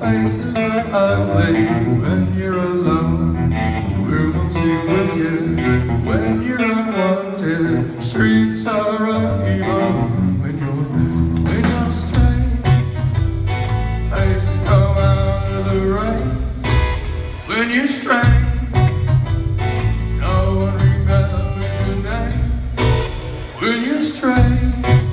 faces away when you're alone. Where won't you will get when you're unwanted? Streets are uneven when you're when you're straight. Face come out of the rain when you're straight. No one remembers your name when you're strange.